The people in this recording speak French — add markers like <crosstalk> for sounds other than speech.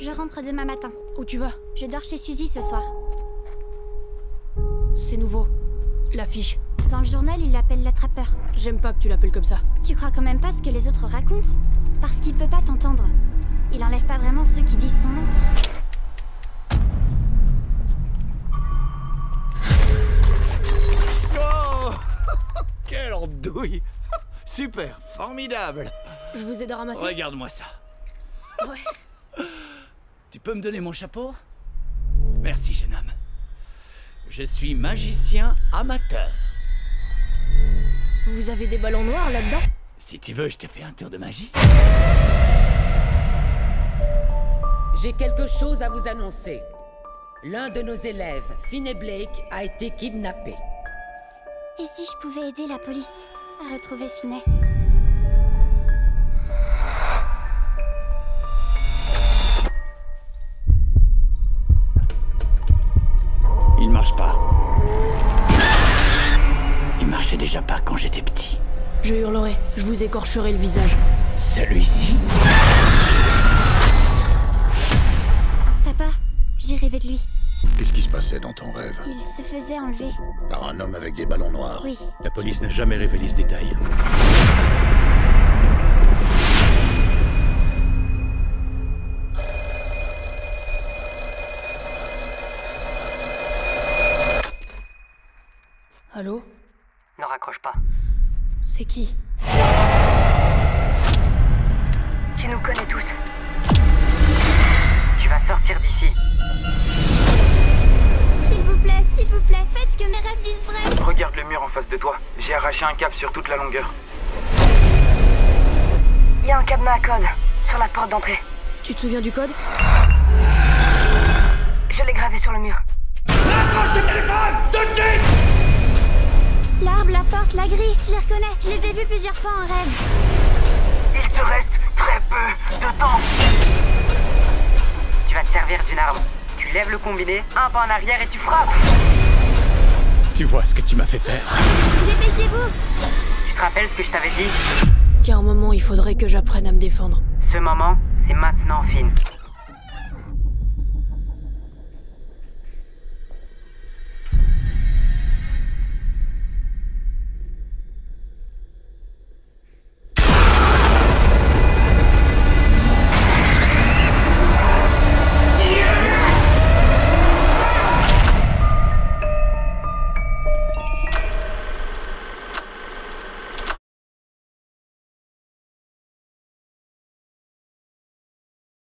Je rentre demain matin. Où tu vas Je dors chez Suzy ce soir. C'est nouveau. L'affiche. Dans le journal, il l'appelle l'attrapeur. J'aime pas que tu l'appelles comme ça. Tu crois quand même pas ce que les autres racontent Parce qu'il peut pas t'entendre. Il enlève pas vraiment ceux qui disent son nom. Oh <laughs> Quelle andouille <laughs> Super, formidable Je vous aide à ramasser Regarde-moi ça. Ouais. Tu peux me donner mon chapeau? Merci, jeune homme. Je suis magicien amateur. Vous avez des ballons noirs là-dedans? Si tu veux, je te fais un tour de magie. J'ai quelque chose à vous annoncer. L'un de nos élèves, Finney Blake, a été kidnappé. Et si je pouvais aider la police à retrouver Finet marche pas. Il marchait déjà pas quand j'étais petit. Je hurlerai, je vous écorcherai le visage. Celui-ci Papa, j'ai rêvé de lui. Qu'est-ce qui se passait dans ton rêve Il se faisait enlever. Par un homme avec des ballons noirs Oui. La police n'a jamais révélé ce détail. Allô Ne raccroche pas. C'est qui Tu nous connais tous. Tu vas sortir d'ici. S'il vous plaît, s'il vous plaît, faites ce que mes rêves disent vrai. Regarde le mur en face de toi. J'ai arraché un câble sur toute la longueur. Il y a un cadenas à code sur la porte d'entrée. Tu te souviens du code Je l'ai gravé sur le mur. L'arbre, la porte, la grille, je les reconnais. Je les ai vus plusieurs fois en rêve. Il te reste très peu de temps. Tu vas te servir d'une arme. Tu lèves le combiné, un pas en arrière et tu frappes. Tu vois ce que tu m'as fait faire Dépêchez-vous Tu te rappelles ce que je t'avais dit? Qu'à un moment, il faudrait que j'apprenne à me défendre. Ce moment, c'est maintenant, Finn.